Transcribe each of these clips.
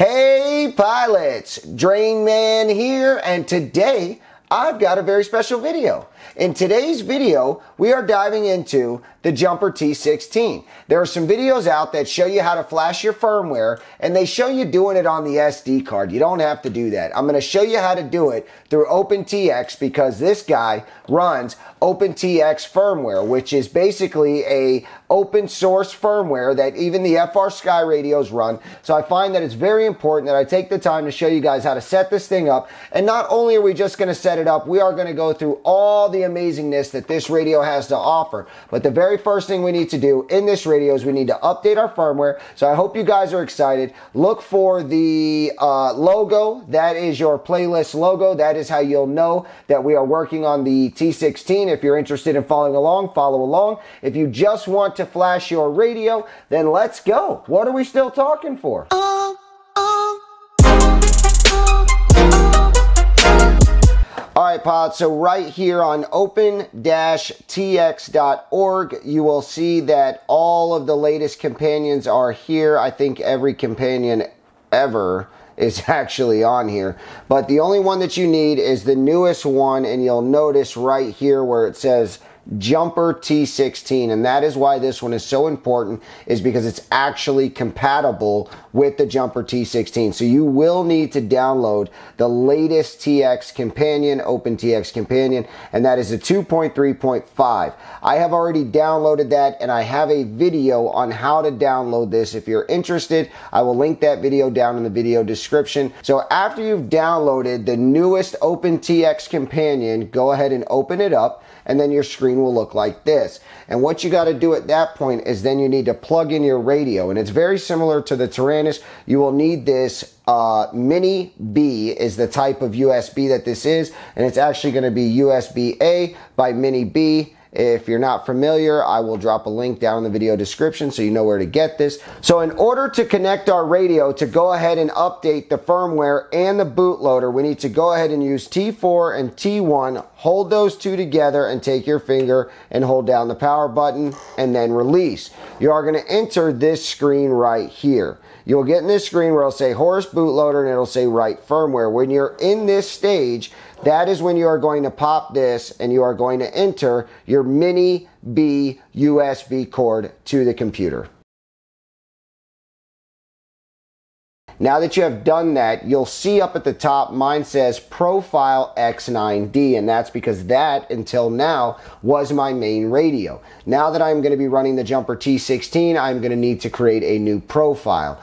Hey pilots, Drain Man here, and today I've got a very special video. In today's video, we are diving into the Jumper T16. There are some videos out that show you how to flash your firmware and they show you doing it on the SD card. You don't have to do that. I'm going to show you how to do it through OpenTX because this guy runs OpenTX firmware, which is basically a open source firmware that even the FrSky radios run. So I find that it's very important that I take the time to show you guys how to set this thing up. And not only are we just going to set up, we are going to go through all the amazingness that this radio has to offer. But the very first thing we need to do in this radio is we need to update our firmware. So I hope you guys are excited. Look for the uh, logo. That is your playlist logo. That is how you'll know that we are working on the T16. If you're interested in following along, follow along. If you just want to flash your radio, then let's go. What are we still talking for? All Pod. So right here on open-tx.org, you will see that all of the latest companions are here. I think every companion ever is actually on here. But the only one that you need is the newest one, and you'll notice right here where it says Jumper T16 and that is why this one is so important is because it's actually compatible with the Jumper T16 so you will need to download the latest TX companion Open TX companion and that is a 2.3.5 I have already downloaded that and I have a video on how to download this. If you're interested I will link that video down in the video description. So after you've downloaded the newest Open TX companion go ahead and open it up and then your screen will look like this. And what you got to do at that point is then you need to plug in your radio. And it's very similar to the Taranis. You will need this uh, Mini B is the type of USB that this is. And it's actually going to be USB A by Mini B. If you're not familiar, I will drop a link down in the video description so you know where to get this. So in order to connect our radio to go ahead and update the firmware and the bootloader, we need to go ahead and use T4 and T1, hold those two together and take your finger and hold down the power button and then release. You are going to enter this screen right here. You'll get in this screen where it'll say Horus bootloader and it'll say write firmware. When you're in this stage, that is when you are going to pop this and you are going to enter your mini B USB cord to the computer. Now that you have done that, you'll see up at the top, mine says Profile X9D, and that's because that, until now, was my main radio. Now that I'm going to be running the Jumper T16, I'm going to need to create a new profile.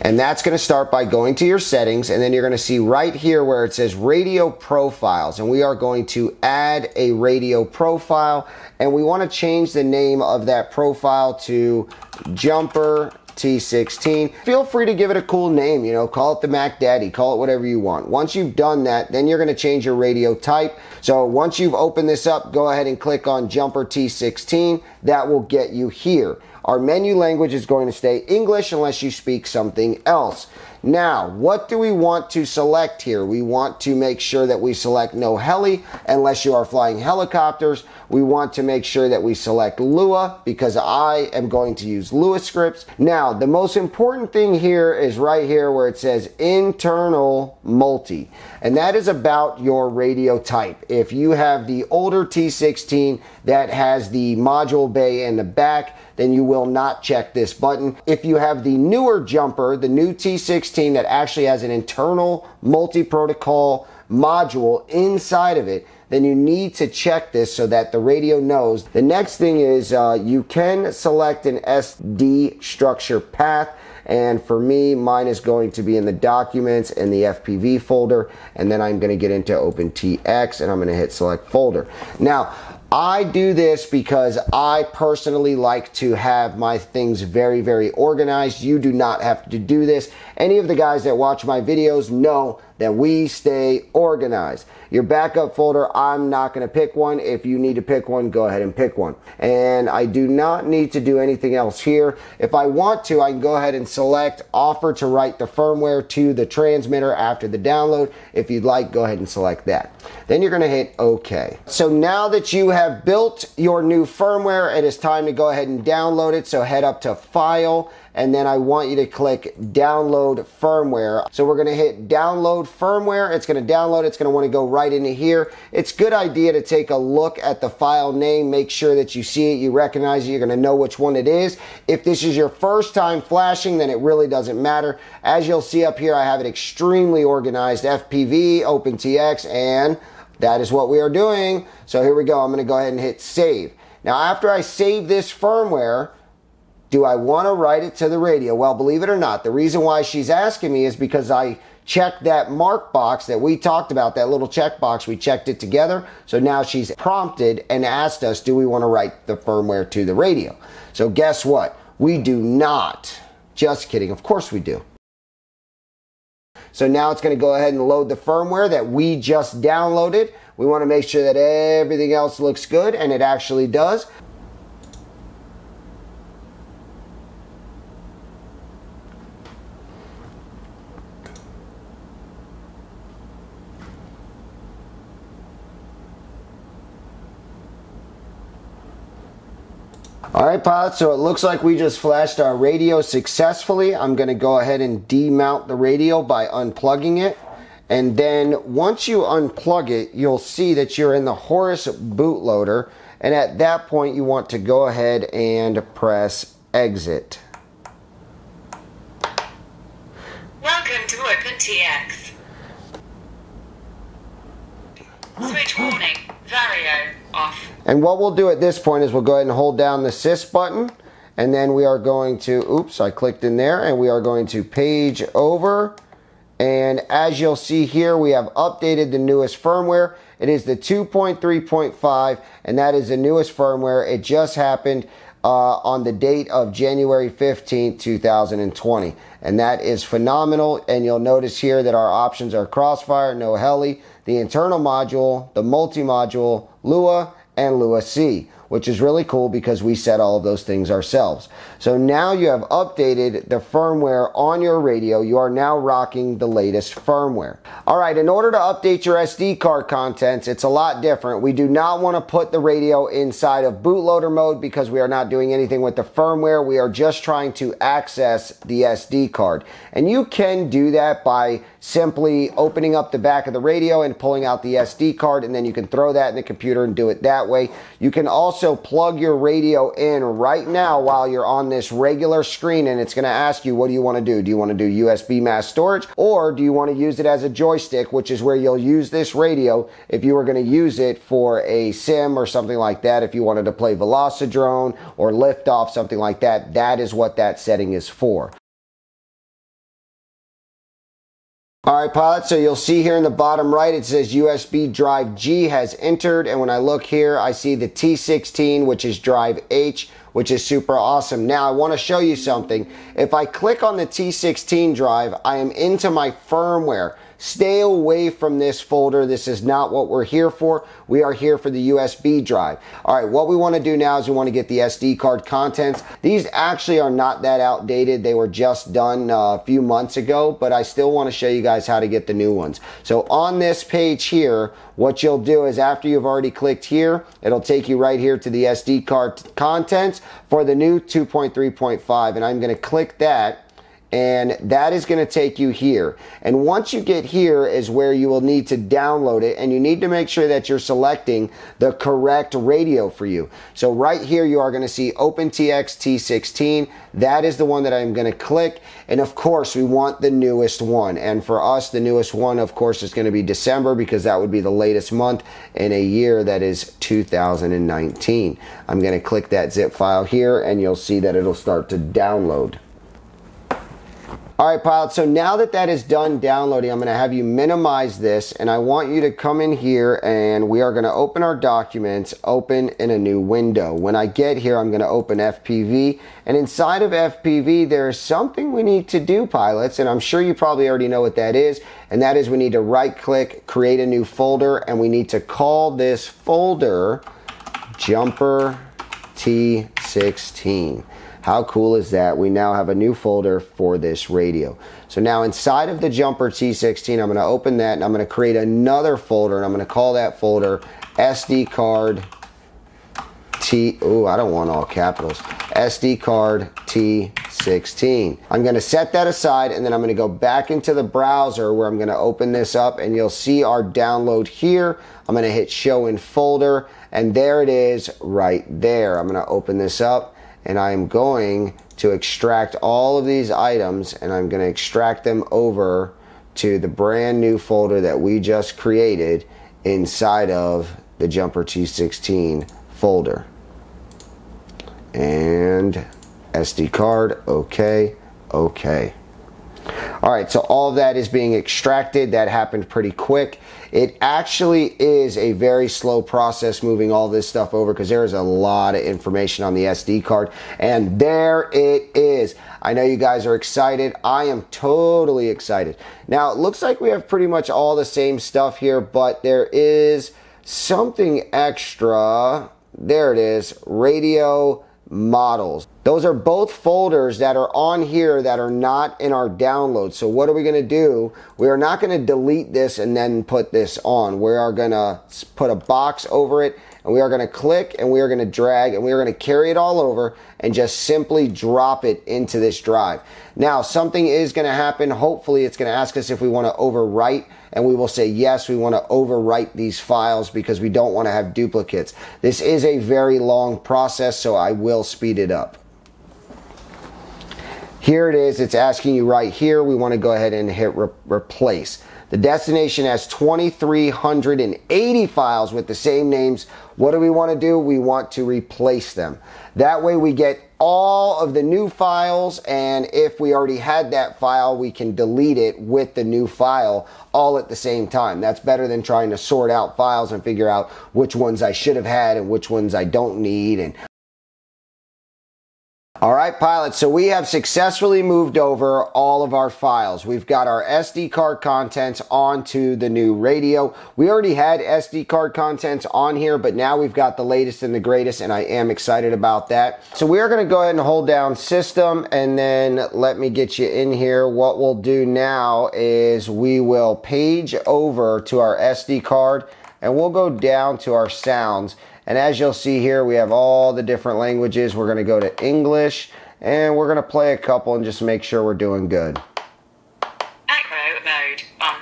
And that's going to start by going to your settings, and then you're going to see right here where it says radio profiles, and we are going to add a radio profile, and we want to change the name of that profile to Jumper T16. Feel free to give it a cool name, you know, call it the Mac Daddy, call it whatever you want. Once you've done that, then you're going to change your radio type. So once you've opened this up, go ahead and click on Jumper T16. That will get you here. Our menu language is going to stay English unless you speak something else. Now, what do we want to select here? We want to make sure that we select no heli unless you are flying helicopters. We want to make sure that we select Lua because I am going to use Lua scripts. Now, the most important thing here is right here where it says internal multi. And that is about your radio type. If you have the older T16 that has the module bay in the back, then you will not check this button. If you have the newer jumper, the new T16 that actually has an internal multi-protocol module inside of it, then you need to check this so that the radio knows. The next thing is uh, you can select an SD structure path. And for me, mine is going to be in the documents in the FPV folder. And then I'm going to get into OpenTX and I'm going to hit select folder. Now, I do this because I personally like to have my things very, very organized. You do not have to do this. Any of the guys that watch my videos know that we stay organized. Your backup folder, I'm not going to pick one. If you need to pick one, go ahead and pick one. And I do not need to do anything else here. If I want to, I can go ahead and select offer to write the firmware to the transmitter after the download. If you'd like, go ahead and select that. Then you're going to hit OK. So now that you have built your new firmware, it is time to go ahead and download it. So head up to File and then I want you to click download firmware. So we're gonna hit download firmware. It's gonna download, it's gonna wanna go right into here. It's good idea to take a look at the file name, make sure that you see it, you recognize it, you're gonna know which one it is. If this is your first time flashing, then it really doesn't matter. As you'll see up here, I have it extremely organized, FPV, OpenTX, and that is what we are doing. So here we go. I'm going to go ahead and hit save. Now, after I save this firmware, do I want to write it to the radio? Well, believe it or not, the reason why she's asking me is because I checked that mark box that we talked about, that little check box. We checked it together. So now she's prompted and asked us, do we want to write the firmware to the radio? So guess what? We do not. Just kidding. Of course we do. So now it's going to go ahead and load the firmware that we just downloaded. We want to make sure that everything else looks good, and it actually does. All right, pilots, so it looks like we just flashed our radio successfully. I'm going to go ahead and demount the radio by unplugging it. And then once you unplug it, you'll see that you're in the Horus bootloader. And at that point, you want to go ahead and press exit. Welcome to OpenTX. Switch warning, Vario off. And what we'll do at this point is we'll go ahead and hold down the sys button and then we are going to, oops, I clicked in there and we are going to page over. And as you'll see here, we have updated the newest firmware. It is the 2.3.5 and that is the newest firmware. It just happened uh, on the date of January 15, 2020. And that is phenomenal. And you'll notice here that our options are Crossfire, no heli, the internal module, the multi-module, Lua, and Lua C, which is really cool because we set all of those things ourselves. So now you have updated the firmware on your radio. You are now rocking the latest firmware. All right, in order to update your SD card contents, it's a lot different. We do not want to put the radio inside of bootloader mode because we are not doing anything with the firmware. We are just trying to access the SD card. And you can do that by simply opening up the back of the radio and pulling out the SD card and then you can throw that in the computer and do it that way. You can also plug your radio in right now while you're on this regular screen and it's going to ask you what do you want to do? Do you want to do USB mass storage or do you want to use it as a joystick which is where you'll use this radio if you were going to use it for a sim or something like that if you wanted to play Velocidrone or liftoff something like that that is what that setting is for. All right, pilots, so you'll see here in the bottom right, it says USB drive G has entered. And when I look here, I see the T16, which is drive H, which is super awesome. Now, I want to show you something. If I click on the T16 drive, I am into my firmware. Stay away from this folder. This is not what we're here for. We are here for the USB drive. All right, what we want to do now is we want to get the SD card contents. These actually are not that outdated. They were just done uh, a few months ago, but I still want to show you guys how to get the new ones. So on this page here, what you'll do is after you've already clicked here, it'll take you right here to the SD card contents for the new 2.3.5. And I'm going to click that and that is going to take you here. And once you get here is where you will need to download it and you need to make sure that you're selecting the correct radio for you. So right here you are going to see OpenTX T16. That is the one that I'm going to click. And of course we want the newest one. And for us the newest one of course is going to be December because that would be the latest month in a year that is 2019. I'm going to click that zip file here and you'll see that it'll start to download. All right, pilot. So now that that is done downloading, I'm going to have you minimize this and I want you to come in here and we are going to open our documents, open in a new window. When I get here, I'm going to open FPV and inside of FPV, there's something we need to do, pilots, and I'm sure you probably already know what that is. And that is we need to right click, create a new folder, and we need to call this folder Jumper T16. How cool is that? We now have a new folder for this radio. So now inside of the Jumper T16, I'm going to open that and I'm going to create another folder and I'm going to call that folder SD card T. Oh, I don't want all capitals. SD card T 16. I'm going to set that aside and then I'm going to go back into the browser where I'm going to open this up and you'll see our download here. I'm going to hit show in folder and there it is right there. I'm going to open this up and I'm going to extract all of these items and I'm going to extract them over to the brand new folder that we just created inside of the Jumper T16 folder. And SD card, okay, okay. All right, so all that is being extracted. That happened pretty quick. It actually is a very slow process moving all this stuff over because there is a lot of information on the SD card. And there it is. I know you guys are excited. I am totally excited. Now, it looks like we have pretty much all the same stuff here, but there is something extra. There it is, radio models. Those are both folders that are on here that are not in our download. So what are we going to do? We are not going to delete this and then put this on. We are going to put a box over it and we are going to click and we are going to drag and we are going to carry it all over and just simply drop it into this drive. Now, something is going to happen. Hopefully, it's going to ask us if we want to overwrite and we will say yes, we want to overwrite these files because we don't want to have duplicates. This is a very long process, so I will speed it up. Here it is, it's asking you right here, we want to go ahead and hit re replace. The destination has 2,380 files with the same names. What do we want to do? We want to replace them. That way we get all of the new files and if we already had that file we can delete it with the new file all at the same time that's better than trying to sort out files and figure out which ones I should have had and which ones I don't need and all right, pilots, so we have successfully moved over all of our files. We've got our SD card contents onto the new radio. We already had SD card contents on here, but now we've got the latest and the greatest, and I am excited about that. So we are going to go ahead and hold down system, and then let me get you in here. What we'll do now is we will page over to our SD card, and we'll go down to our sounds. And as you'll see here, we have all the different languages. We're going to go to English and we're going to play a couple and just make sure we're doing good. Acro mode on.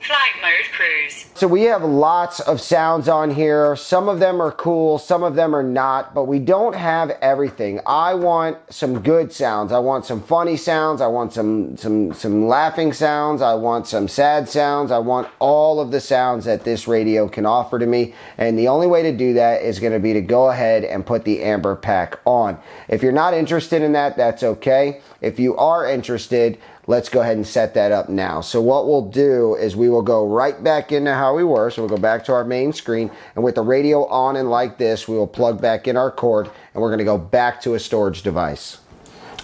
Flight mode cruise. So we have lots of sounds on here. Some of them are cool, some of them are not, but we don't have everything. I want some good sounds. I want some funny sounds. I want some some some laughing sounds. I want some sad sounds. I want all of the sounds that this radio can offer to me. And the only way to do that is going to be to go ahead and put the Amber Pack on. If you're not interested in that, that's okay. If you are interested, let's go ahead and set that up now. So what we'll do is we will go right back into how we were. So we'll go back to our main screen and with the radio on and like this, we will plug back in our cord and we're going to go back to a storage device.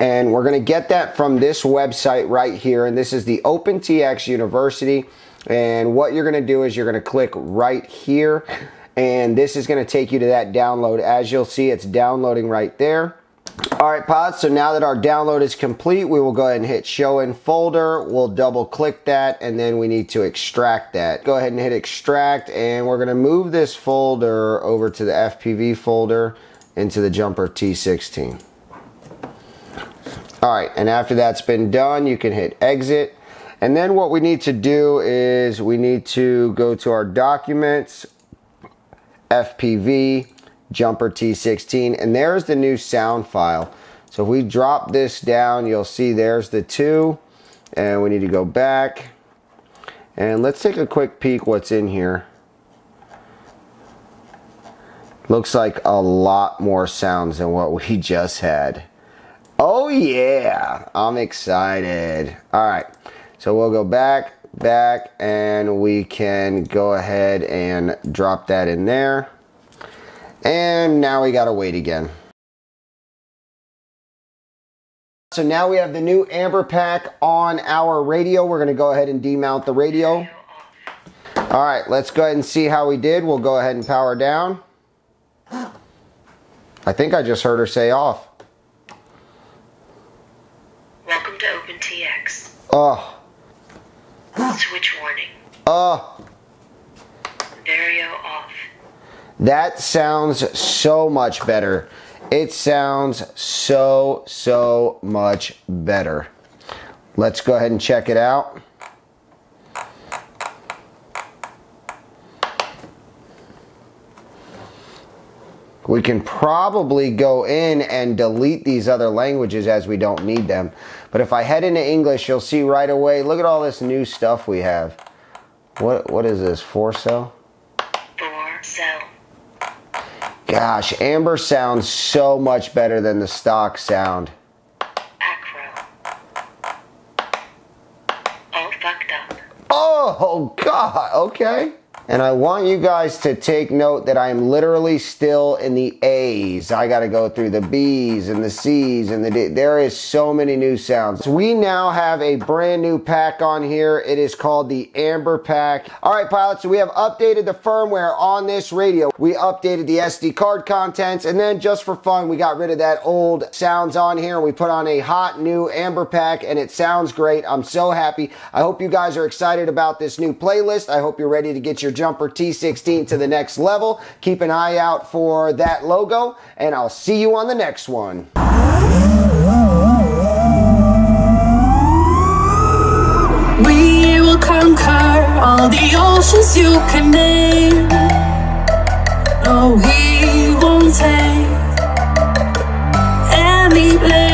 And we're going to get that from this website right here. And this is the OpenTX University. And what you're going to do is you're going to click right here. And this is going to take you to that download. As you'll see, it's downloading right there. All right, pods, so now that our download is complete, we will go ahead and hit show in folder. We'll double click that and then we need to extract that. Go ahead and hit extract and we're gonna move this folder over to the FPV folder into the Jumper T16. All right, and after that's been done, you can hit exit. And then what we need to do is we need to go to our documents, FPV, Jumper T16, and there's the new sound file. So if we drop this down, you'll see there's the two, and we need to go back. And let's take a quick peek what's in here. Looks like a lot more sounds than what we just had. Oh yeah, I'm excited. All right, so we'll go back, back, and we can go ahead and drop that in there. And now we gotta wait again. So now we have the new Amber Pack on our radio. We're gonna go ahead and demount the radio. All right, let's go ahead and see how we did. We'll go ahead and power down. I think I just heard her say off. Welcome to OpenTX. Oh, Switch warning. oh, off. That sounds so much better. It sounds so, so much better. Let's go ahead and check it out. We can probably go in and delete these other languages as we don't need them. But if I head into English, you'll see right away, look at all this new stuff we have. What What is this, four cell? Four cell. Gosh, Amber sounds so much better than the stock sound. Acro. All fucked up. Oh, God, okay. And I want you guys to take note that I am literally still in the A's. I got to go through the B's and the C's and the D. There is so many new sounds. We now have a brand new pack on here. It is called the Amber Pack. All right, pilots, so we have updated the firmware on this radio. We updated the SD card contents, and then just for fun, we got rid of that old sounds on here. We put on a hot new Amber Pack, and it sounds great. I'm so happy. I hope you guys are excited about this new playlist. I hope you're ready to get your Jumper T16 to the next level. Keep an eye out for that logo, and I'll see you on the next one. We will conquer all the oceans you can name. No, we won't take any blame.